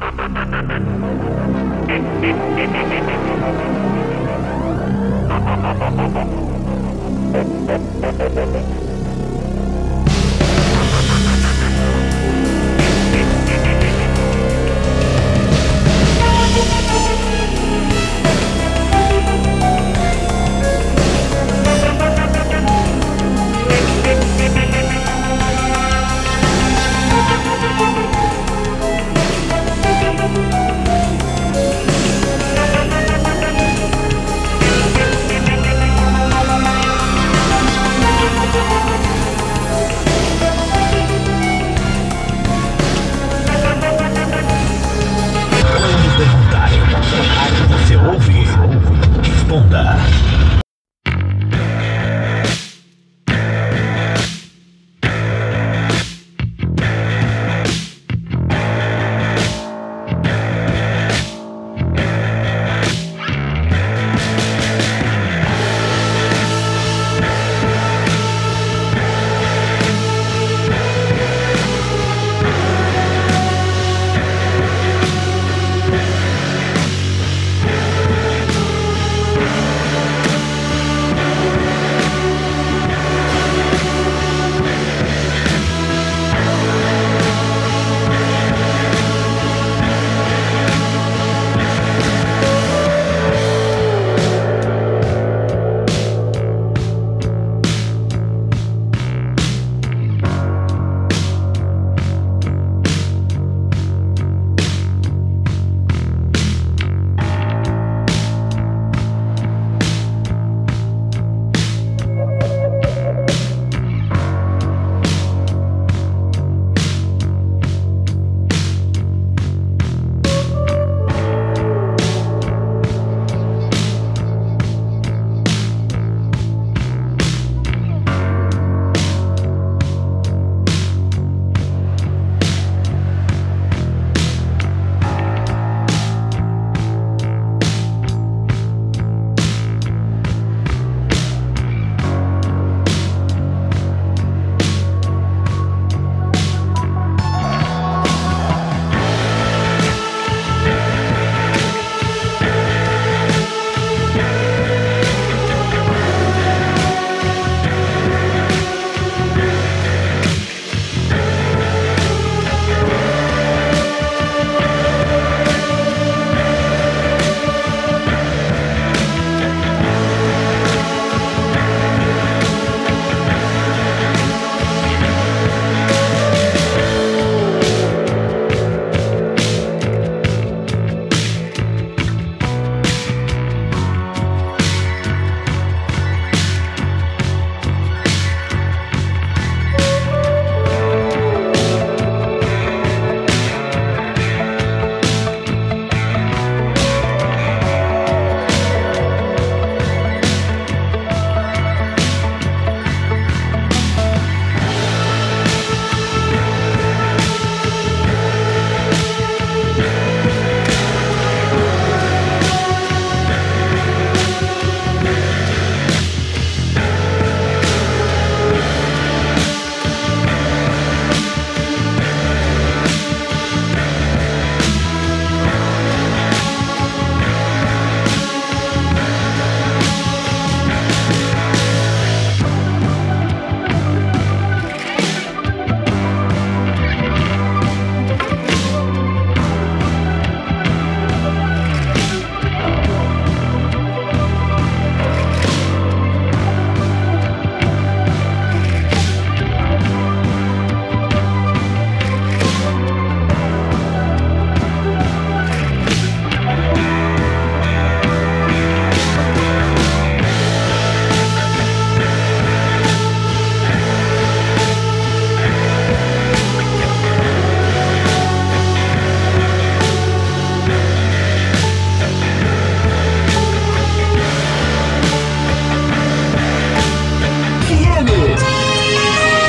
Thank you.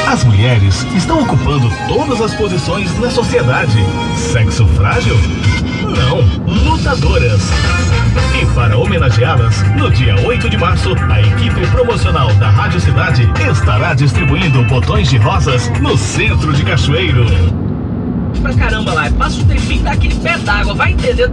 As mulheres estão ocupando todas as posições na sociedade. Sexo frágil? Não, lutadoras. E para homenageá-las, no dia 8 de março, a equipe promocional da Rádio Cidade estará distribuindo botões de rosas no centro de Cachoeiro. pra caramba lá. Passa um tempinho dar aquele pé d'água, vai entender.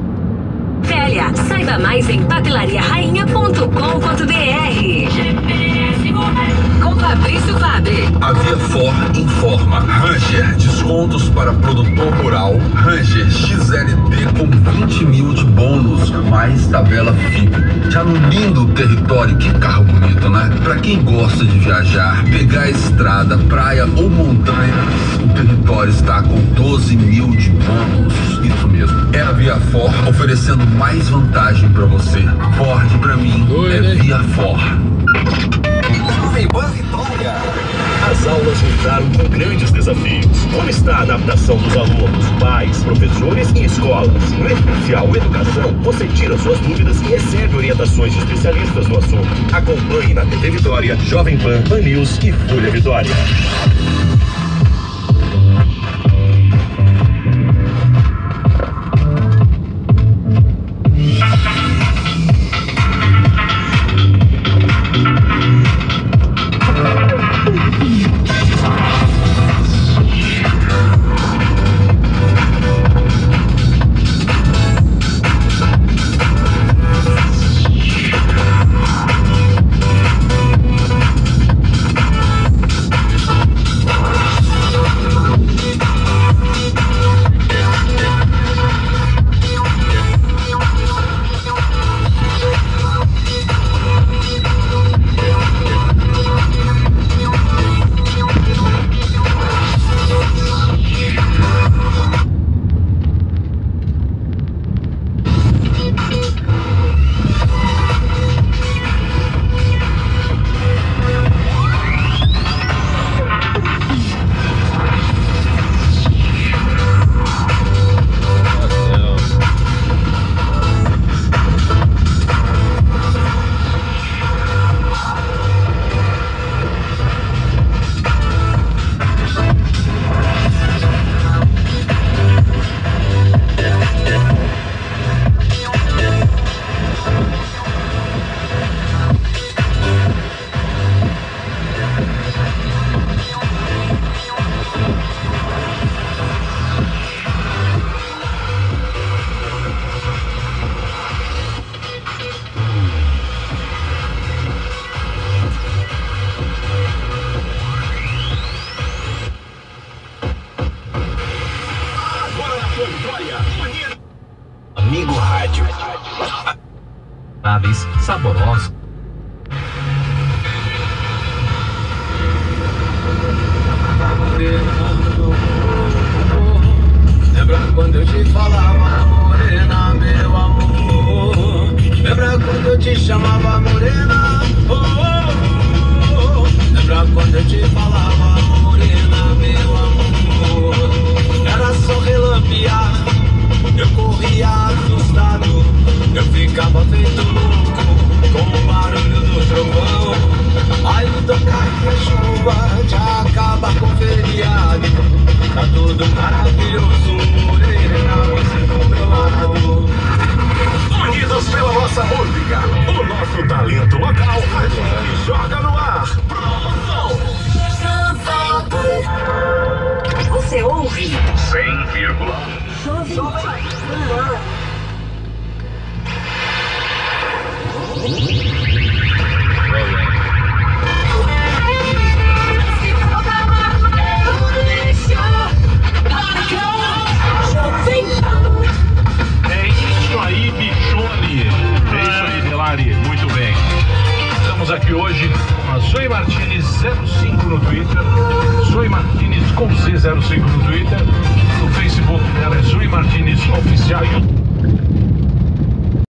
Velha, saiba mais em papelariarainha.com.br. Fabrício Fabre. A Via For informa. Ranger, descontos para produtor rural. Ranger XLT com 20 mil de bônus, mais tabela FIP. Já no lindo território, que carro bonito, né? Pra quem gosta de viajar, pegar a estrada, praia ou montanhas, o território está com 12 mil de bônus. Isso mesmo. É a Via For oferecendo mais vantagem para você. Ford para mim é Via For. Jovem Pan Vitória. As aulas voltaram com grandes desafios. Como está a adaptação dos alunos, pais, professores e escolas? No Especial Educação, você tira suas dúvidas e recebe orientações de especialistas no assunto. Acompanhe na TV Vitória, Jovem Pan, Pan News e Folha Vitória. sustentáveis tudo maravilhoso, morena, você do meu lado. Unidos pela nossa música, o nosso talento local, a gente joga no ar. Promoção Você ouve 100,1. Jovem Pan. arroba Zoe Martinez 05 no Twitter, Zoe Martinez com C05 no Twitter, no Facebook ela é Zoe Martinez Oficial.